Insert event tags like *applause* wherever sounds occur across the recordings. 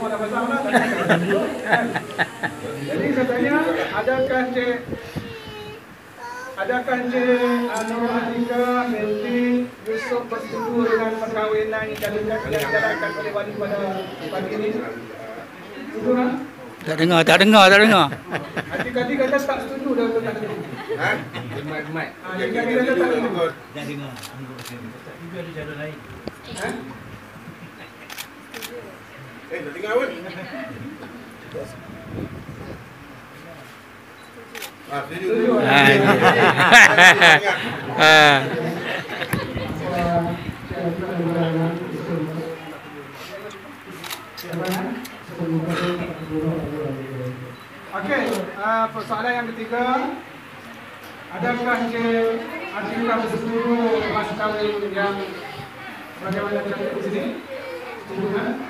semua dah pasang lah. tak? Jadi saya tanya, adakah Cik Adakah Cik Anwar Atika binti Yusuf bersetuju dengan perkahwinan yang dijalankan yang dijalankan oleh wali pada pagi ini? Setuju tak? Tak dengar, tak dengar, tak dengar. Adik-adik kata tak setuju dah tak setuju. Ha? Mat mat. Ha, adik-adik kata tak setuju. Dah dengar. Ibu ada jalan lain. Ha? Eh, dah dengar pun. Ah, setuju. Setuju. Ah. *laughs* Okey, uh, persoalan yang ketiga Adakah Cik Atika bersetuju mas kahwin yang bagaimana terlihat di sini? Setuju kan?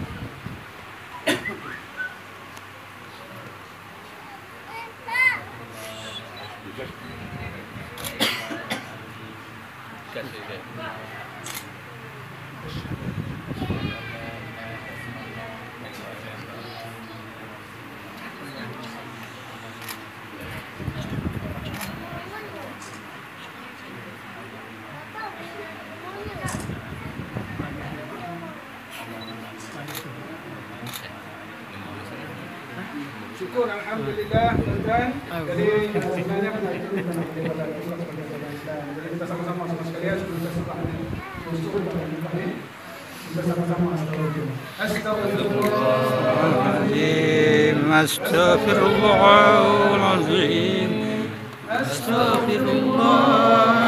Muhammad. syukur alhamdulillah tuan-tuan. Jadi sebenarnya kita sama-sama sama sekalian ya, kita sama-sama kita sama-sama astagfirullah. Astagfirullahaladzim Astagfirullahaladzim Astagfirullah.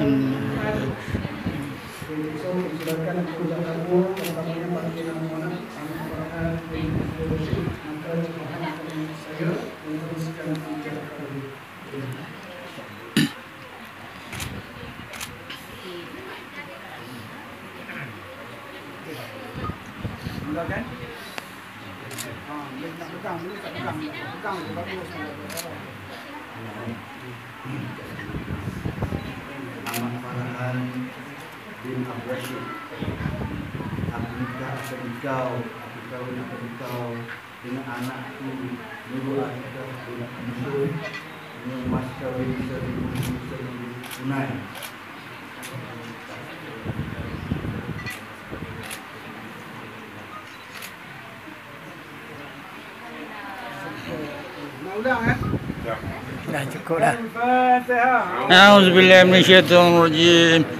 Hmm. dan Okay. Abu Rashid Aku minta apa engkau Aku tahu apa engkau Dengan anakku Nurul Aisyah Aku nak kumpul Dengan eh? ya. Mas Kawin seribu Mungkin Seri Tunai Dah cukup dah. Alhamdulillah Malaysia tuan rajim.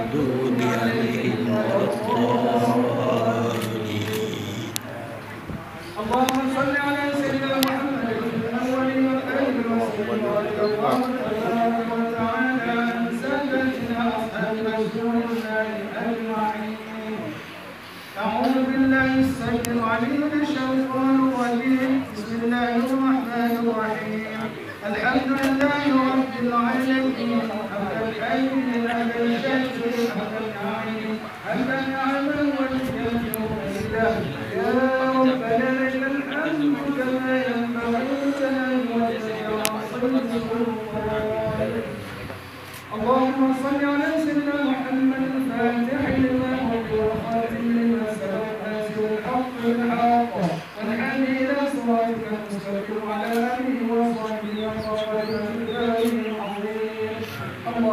الحمد لله رب العالمين حمد الحي حمد الشافي حمد العالم حمد العمل والشافي لله يا ربنا لك الحمد كما ينبغي لنا وسع رسولك اللهم صل على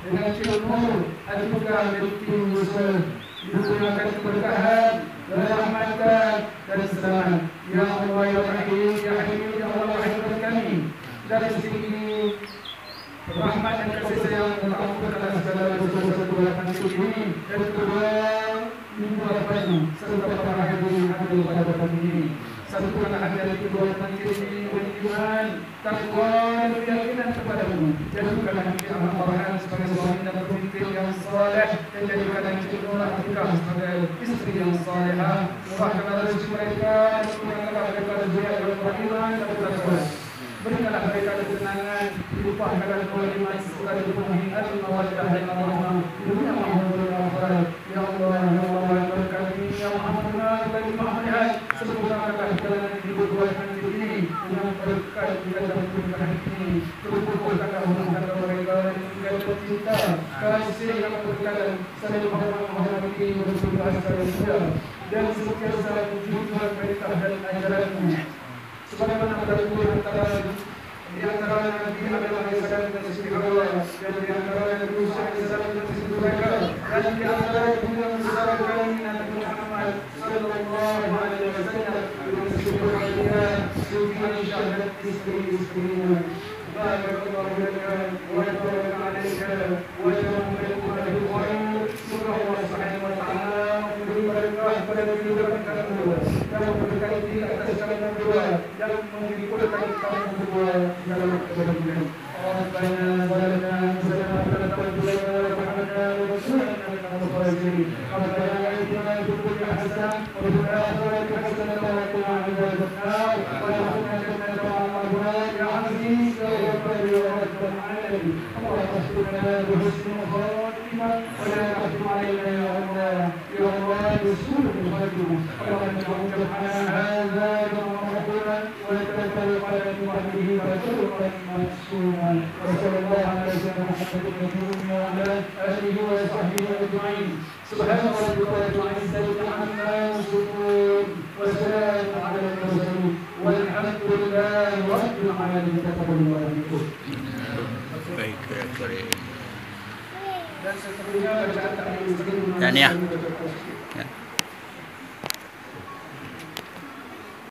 dengan dan juga Binti Yusuf digunakan keberkahan rahmatan dan selamat Ya Allah Ya Rahim Ya Rahim Ya Allah Rahim kami dari sini rahmat dan kasih. sayang ampun atas segala dosa-dosa Tuhan ini dan kedua minggu depan serta para hadirin hadir pada pagi ini satukan hati kedua majlis ini beriman takwa dan keyakinan kepadamu jadikanlah kami amal Farhan sebagai suami yang soleh dan jadikanlah Encik Nur Atika sebagai istri yang solehah rezeki mereka dan murahkanlah mereka yang bertakwa Berikanlah mereka ketenangan Limpahkan kalimat Surat dipenuhi Al-Mawadah dan Al-Rahmah Dunia Muhammad Al-Akhirat Ya Allah Ya Allah Ya berkati Ya Muhammad Bagi Muhammad Sempurnakanlah jalan hidup Tuhan ini Dengan berkat Kita dapat pernikahan ini Terpukulkanlah Hubungan mereka Dengan cinta Kasih yang berkata Saya Muhammad Muhammad ini Saya Dan saat Juga mereka dan ajaranmu sebagaimana tertulis antara di antara Nabi Adam alaihissalam dan istri Hawa dan di antara Nabi Musa alaihissalam dan istri mereka dan di antara dunia besar kami Nabi Muhammad sallallahu alaihi wasallam dengan istri mereka Sufi Aisyah dan istri-istrinya Barakallahu laka wa baraka alayka wa berkah pada kehidupan kamu dan memberkati atas kalian berdua dan memberi berkah kamu berdua dalam kehidupan ربنا ظلمنا انفسنا ولا تغفر لنا وارحمنا وارزقنا من الخاسرين ربنا اتنا في الدنيا حسنه وفي الاخره حسنه وقنا عذاب النار وادخلنا جنه مع الابرار يا عزيز يا غفار يا رب العالمين اللهم اغفر لنا بحسن خاتمه ولا تختم علينا يا الله يسوء بقلبه أجمعين سبحان ربك على المرسلين والحمد لله رب العالمين Thank you. Dan seterusnya bacaan takbir Dan. Ya.